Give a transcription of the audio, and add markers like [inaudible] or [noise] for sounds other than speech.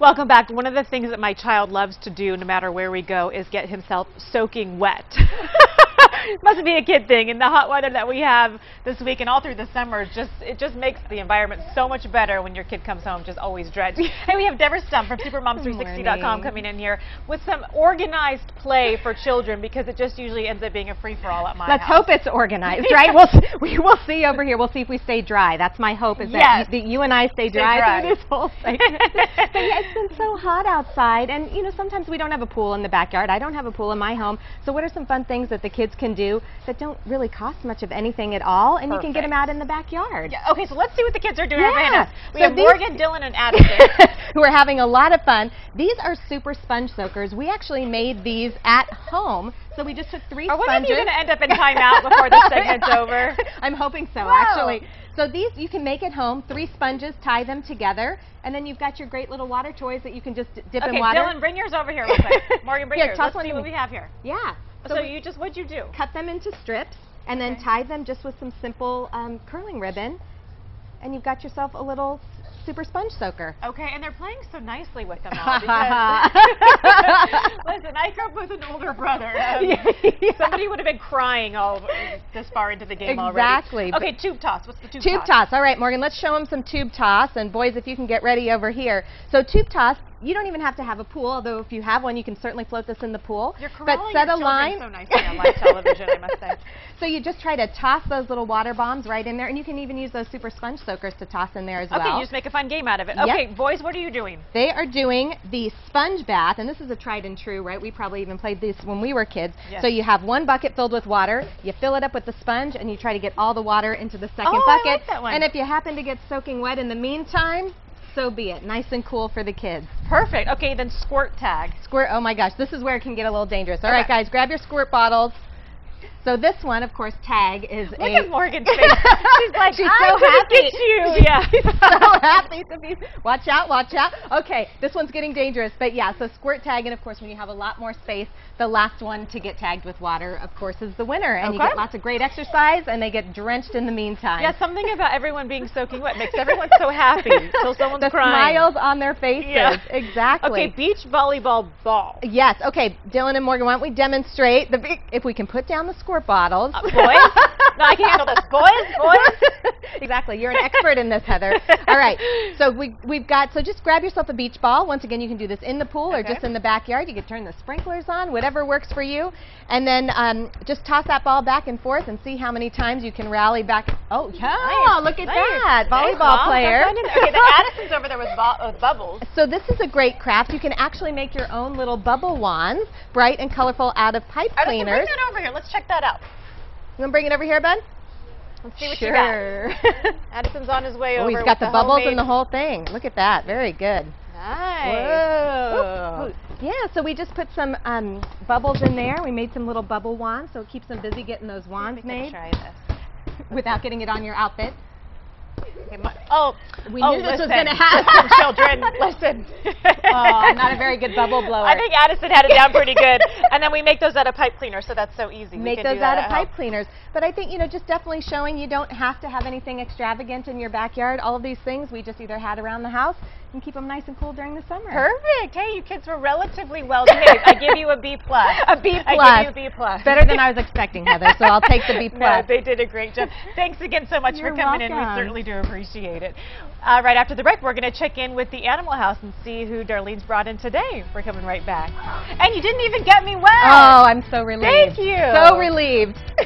Welcome back. One of the things that my child loves to do, no matter where we go, is get himself soaking wet. [laughs] [laughs] Must be a kid thing. And the hot weather that we have this week and all through the summer, just it just makes the environment so much better when your kid comes home just always drenched. [laughs] hey, we have Deborah Stumm from SuperMoms360.com coming in here with some organized play for children because it just usually ends up being a free-for-all at my Let's house. hope it's organized, [laughs] right? we'll, we will see over here. We'll see if we stay dry. That's my hope is Yes. that, you, you and I stay, Stay dry, dry. through this whole thing. but yeah, it's been so hot outside, and you know sometimes we don't have a pool in the backyard. I don't have a pool in my home. So what are some fun things that the kids can do that don't really cost much of anything at all, and you can get them out in the backyard? Yeah, okay, so let's see what the kids are doing Yeah. We So have Morgan, Dylan, and Addison. [laughs] who are having a lot of fun. These are super sponge soakers. We actually made these at home. So we just took three Are one of sponges. you going to end up in timeout before this [laughs] segment's over? [laughs] I'm hoping so, Wow. actually. So these you can make at home. Three sponges, tie them together, and then you've got your great little water toys that you can just dip Okay, in water. Okay, Dylan, bring yours over here real quick. Morgan, bring Here, yours. toss Let's one see what we have here. yeah. So, we you just, what'd you do? cut them into strips and then Okay. tie them just with some simple um, curling ribbon, and you've got yourself a little super sponge soaker. Okay, and they're playing so nicely with them [laughs] all because, [laughs] listen, I grew up with an older brother. [laughs] Um, Yeah. Somebody would have been crying all this far into the game Exactly, already. but- Okay, tube toss. What's the tube, toss? Tube toss. All right, Morgan, let's show them some tube toss. And boys, if you can get ready over here. So tube toss, you don't even have to have a pool, although if you have one, you can certainly float this in the pool. You're but set your a line. so nicely on live television, I must say. [laughs] So you just try to toss those little water bombs right in there, and you can even use those super sponge soakers to toss in there as Okay, well. you just make a fun game out of it. Yep. Okay, boys, what are you doing? They are doing the sponge bath, and this is a tried and true, right? We probably even played this when we were kids. Yes. So you have one bucket filled with water, you fill it up with the sponge, and you try to get all the water into the second Oh, I bucket. like that one. And if you happen to get soaking wet in the meantime, so be it. Nice and cool for the kids. Perfect. Okay, then squirt tag. Squirt, oh my gosh, this is where it can get a little dangerous. All right, Okay. guys, grab your squirt bottles. So this one, of course, tag is Look a... at Morgan's face. [laughs] She's like, She's so happy. get you. Yeah. [laughs] So be. Watch out, watch out. Okay, this one's getting dangerous, but yeah, so squirt tag, and of course, when you have a lot more space, the last one to get tagged with water, of course, is the winner. And you get lots of great exercise, and they get drenched in the meantime. Yeah, something about everyone being soaking wet makes [laughs] everyone so happy until someone's the crying. smiles on their faces. Yeah. Exactly. Okay, beach volleyball ball. Yes. Okay, Dylan and Morgan, why don't we demonstrate the if we can put down the squirt bottles. Uh, boys? [laughs] No, I can handle this. Boys? [laughs] Boys? exactly. You're an expert in this, Heather. All right. So we we've got so just grab yourself a beach ball. Once again, you can do this in the pool or just in the backyard. You can turn the sprinklers on, whatever works for you, and then um, just toss that ball back and forth and see how many times you can rally back. Oh yeah! Nice, Look at nice. that, Nice, volleyball Mom. player. Have fun in- Okay, then [laughs] Addison's over there with, with bubbles. So this is a great craft. You can actually make your own little bubble wands, bright and colorful out of pipe Addison, bring cleaners. that over here. Let's check that out. You want to bring it over here, Ben? Let's see what sure. you got. [laughs] Addison's on his way oh, over. he's got with the bubbles and the whole thing. Look at that. Very good. Nice. Whoa. Yeah, so we just put some um, bubbles in there. We made some little bubble wands, so it keeps them busy getting those wands made try this. [laughs] without getting it on your outfit. Okay, oh, We oh, knew this was gonna happen. Listen, [laughs] children, listen. Oh, I'm not a very good bubble blower. I think Addison had it down pretty good. [laughs] and then we make those out of pipe cleaners, so that's so easy. Make those out of pipe home. cleaners. But I think, you know, just definitely showing you don't have to have anything extravagant in your backyard. All of these things we just either had around the house and keep them nice and cool during the summer. Perfect. Hey, you kids were relatively well behaved. I give you a B plus. [laughs] A B I plus. I give you a B plus. Better than I was expecting, Heather, so I'll take the B plus. No, they did a great job. Thanks again so much You're for coming in. We certainly do appreciate it. Uh, right after the break, we're going to check in with the Animal House and see who Darlene's brought in today. We're coming right back. And you didn't even get me wet. Oh, I'm so relieved. Thank you. So relieved. [laughs]